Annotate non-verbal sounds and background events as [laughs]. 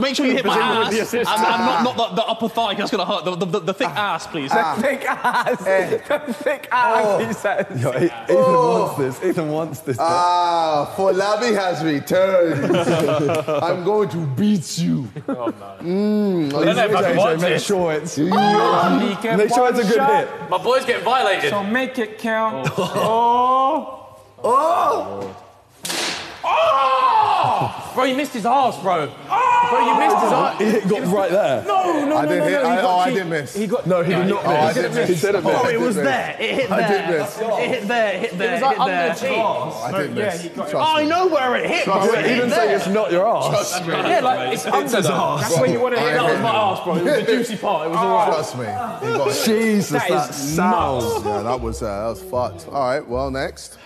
Make sure you hit my ass. I'm, assist. and not, not the, the upper thigh, 'cause that's going to hurt. The, the, the, the thick ass, please. Thick ass. [laughs] The thick ass, he says. Yo, Ethan wants this. Ethan wants this. Ah, Folabi has returned. [laughs] I'm going to beat you. Oh, Mm, I don't know if I can watch make sure it's. He get Make sure it's a good shot, hit. My boy's getting violated. So make it count. Oh. Oh! oh! Bro, he missed his ass, bro. Bro, you missed his arse. He hit got right there. No, no, I no, didn't no, hit. no. I, he oh, got I cheat- did miss. He got. No, he did not Oh, I miss. did miss. He said it Oh, Oh, it was there. It hit there. I there. did miss. It hit there. It hit there. It was like under the cheek. I did yeah, miss. he got- I know where it hit, bro. It Even say it's not your ass. Trust me. Yeah, like it's under that. That's where you want to hit. That was my him. arse, bro. It was the juicy part. It was alright. Trust me. He got it. Jesus, That that, is sounds. Yeah, that was uh, that was fucked. All right. Well, next.